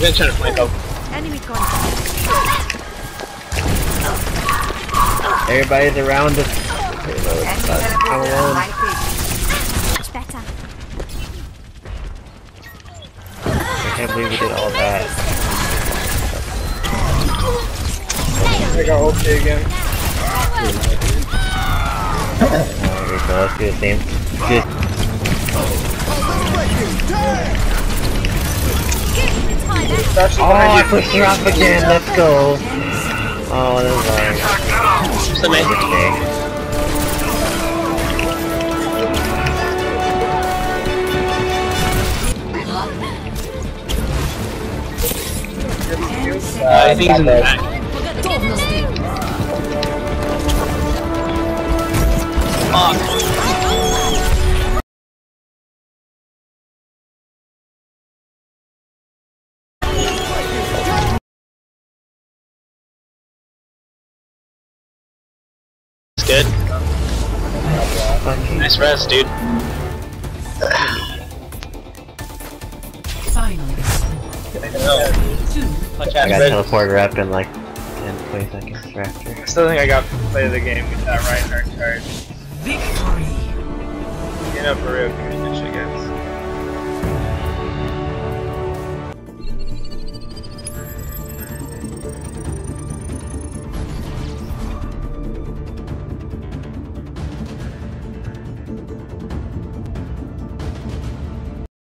I'm gonna try to flank up. Enemy contact. Everybody's around us. Come on. Better. I can't believe we did all that. I got OP again. there we go, let's do the same. Good. Oh, I pushed her off again. Let's go. Oh, this is Just a minute. okay. Uh, I think he's in the back. Fuck. Good. Nice rest, dude. Finally, I got ass teleported up in like 10, 20 seconds after. I still think I got to play the game with that Reinhardt card. victory. You know, for real, give